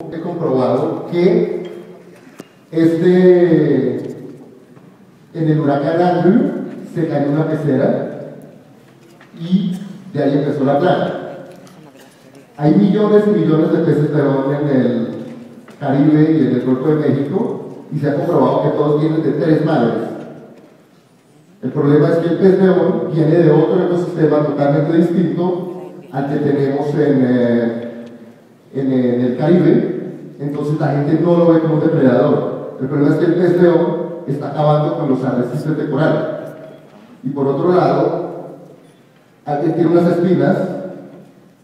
he comprobado que este, en el huracán Andrew se cayó una pecera y de ahí empezó la plaga. Hay millones y millones de peces peón en el Caribe y en el Golfo de México y se ha comprobado que todos vienen de tres madres. El problema es que el pez león viene de otro ecosistema totalmente distinto al que tenemos en, eh, en, en el Caribe, entonces la gente no lo ve como depredador. El problema es que el pez león está acabando con los arrecifes de coral. Y por otro lado, alguien tiene unas espinas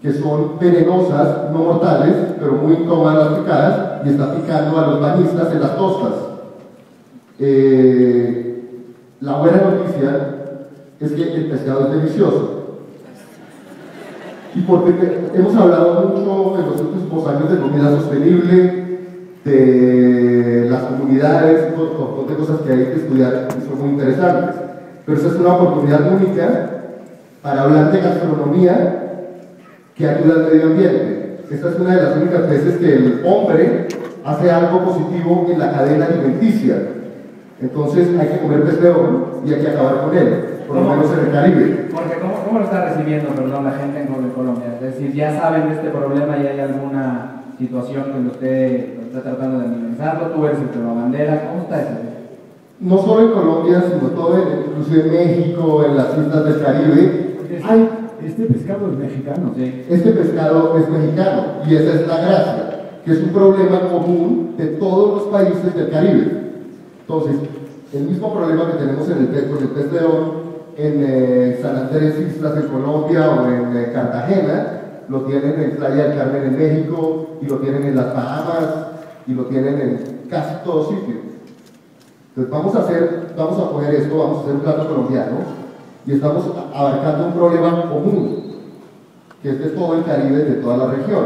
que son venenosas, no mortales, pero muy incómodas las picadas, y está picando a los bañistas en las costas. Eh, la buena noticia es que el pescado es delicioso. Y porque hemos hablado mucho en los últimos años de comida sostenible, de las comunidades, un montón de cosas que hay que estudiar y son muy interesantes. Pero esa es una oportunidad única para hablar de gastronomía que ayuda al medio ambiente. Esta es una de las únicas veces que el hombre hace algo positivo en la cadena alimenticia. Entonces hay que comer pez león y hay que acabar con él, por lo menos en el Caribe. Porque ¿cómo, ¿cómo, lo está recibiendo perdón, la gente en Colombia? Es decir, ¿ya saben de este problema y hay alguna situación donde usted está tratando de minimizarlo? ¿Tú eres el bandera? ¿Cómo está eso? No solo en Colombia, sino todo, en, inclusive en México, en las islas del Caribe. Hay este pescado es mexicano. Sí. Este pescado es mexicano y esa es la gracia, que es un problema común de todos los países del Caribe. Entonces, el mismo problema que tenemos en el pez, con el pez león en eh, San Andrés Islas en Colombia o en eh, Cartagena, lo tienen en Playa del Carmen en México y lo tienen en las Bahamas y lo tienen en casi todos sitios. Entonces vamos a hacer, vamos a coger esto, vamos a hacer un plato colombiano y estamos abarcando un problema común, que es de todo el Caribe, de toda la región.